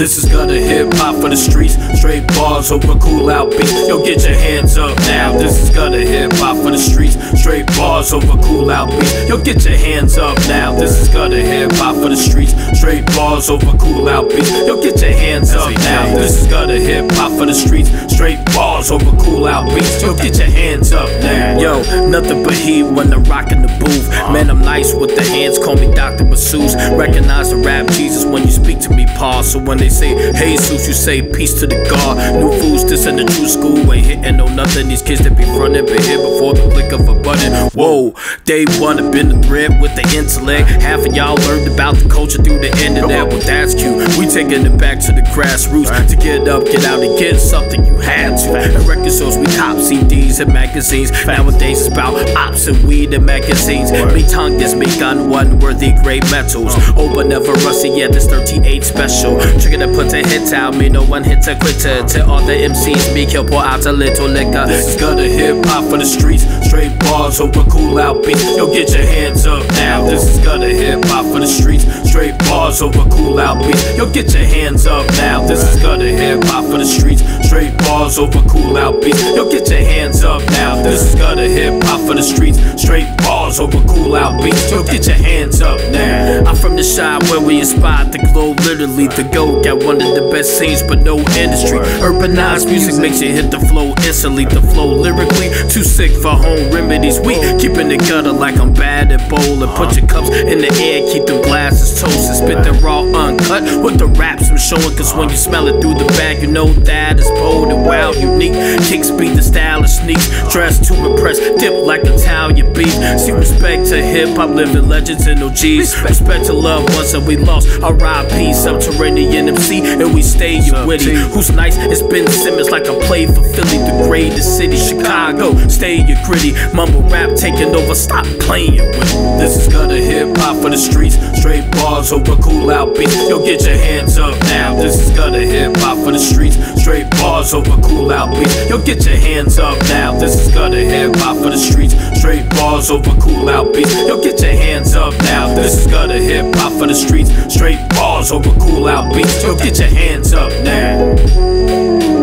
This is gonna hip hop for the streets. Straight bars over cool out beats. Yo, get your hands up now. This is gonna hip hop for the streets. Straight bars over cool out beats. Yo, get your hands up now. This is gonna hip hop for the streets. Straight bars over cool out beats. Yo, get your hands up now. This is gonna hip hop for the streets. Straight bars over cool out beats. Yo, get your hands up now. Yo, nothing but heat when I'm rocking the booth. Man, I'm nice with the hands. Call me Dr. Masseuse. Recognize the rap Jesus when you speak to me, Paul. So when they say hey Jesus, you say peace to the God. New foods, this in the true school. Ain't hitting no nothing. These kids that be running, been here before the click of a button. Whoa, they wanna been the thread with the intellect. Half of y'all learned about the culture through the internet. Well, that's cute. We taking it back to the grassroots to get up, get out, and get something you had to. And record stores, we cop CDs and magazines. Nowadays, it's about ops and weed and magazines. Me tongue is me gun, one worthy great metals. Oh, but never rusty yet. This 38 special. Trigger to put the hits out. Me no one hit a quitter. To all the MCs, me kill pour out a little liquor. This is hip hop for the streets. Straight bars over cool out beats. Yo, get your hands up now. This is gonna hip hop for the streets. Straight bars over cool out beats. Yo, get your hands up now. This is gonna hip hop for the streets. Straight bars over cool out beats. Yo, get your hands up now. This is gonna hip hop for the streets. Straight bars over cool out beats. Yo, get your hands up now. I'm from the side where we inspired the glow. Literally, the go got one of the best scenes, but no industry. Urbanized music makes you hit the flow instantly. The flow lyrically, too sick for home remedies. We keeping it gutter like I'm bad at bowling. Put your cups in the air, keep the glasses toasted. Spit the raw uncut with the raps I'm showing. Cause when you smell it through the bag, you know that it's bold and wild, unique. Kicks beat the style sneaks. Dressed to impress, dip like Italian beef. See respect to hip hop, living legends and OGs. Respect to loved ones that we lost. A R.I.P. Subterranean MC, and we stay you witty. Who's nice? It's Ben Simmons like I played for Philly, the greatest city. Chicago, stay you gritty. Mumble rap taking over, stop playing with me. This is gonna hip hop for the streets. Straight bars over cool out beats. Yo, get your hands up now. This is gonna hip hop for the streets. Straight bars over cool out beats. Yo, get your hands up now. This is gonna hip hop for the streets. Straight bars over cool out beats. Yo, get your hands up now. This is gonna hip hop for the streets. Straight bars over cool out beats. Yo, get your hands up now.